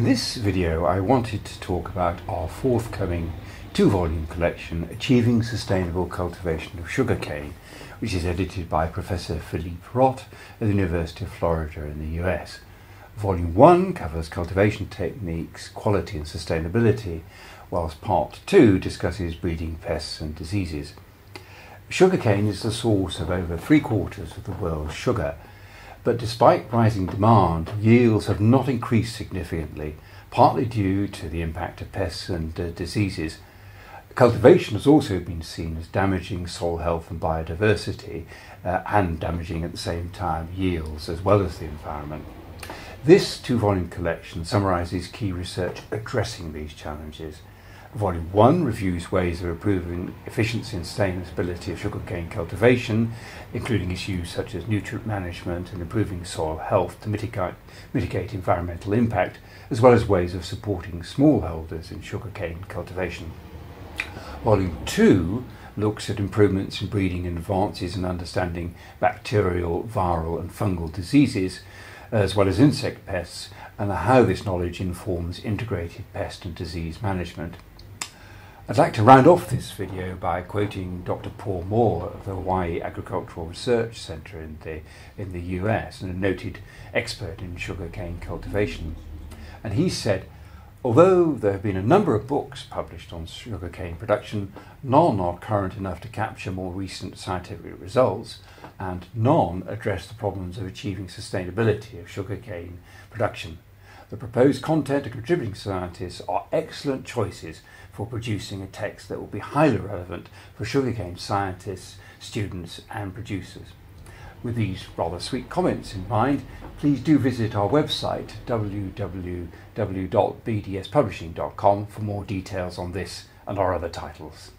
In this video I wanted to talk about our forthcoming two-volume collection Achieving Sustainable Cultivation of Sugarcane which is edited by Professor Philippe Rott at the University of Florida in the US. Volume 1 covers cultivation techniques, quality and sustainability, whilst Part 2 discusses breeding pests and diseases. Sugarcane is the source of over three quarters of the world's sugar but despite rising demand, yields have not increased significantly, partly due to the impact of pests and uh, diseases. Cultivation has also been seen as damaging soil health and biodiversity uh, and damaging at the same time yields as well as the environment. This two volume collection summarises key research addressing these challenges Volume 1 reviews ways of improving efficiency and sustainability of sugarcane cultivation, including issues such as nutrient management and improving soil health to mitigate, mitigate environmental impact, as well as ways of supporting smallholders in sugarcane cultivation. Volume 2 looks at improvements in breeding and advances in understanding bacterial, viral, and fungal diseases, as well as insect pests, and how this knowledge informs integrated pest and disease management. I'd like to round off this video by quoting Dr. Paul Moore of the Hawaii Agricultural Research Center in the, in the US and a noted expert in sugarcane cultivation. And he said, although there have been a number of books published on sugarcane production, none are current enough to capture more recent scientific results, and none address the problems of achieving sustainability of sugarcane production. The proposed content and contributing scientists are excellent choices for producing a text that will be highly relevant for sugarcane scientists, students and producers. With these rather sweet comments in mind, please do visit our website www.bdspublishing.com for more details on this and our other titles.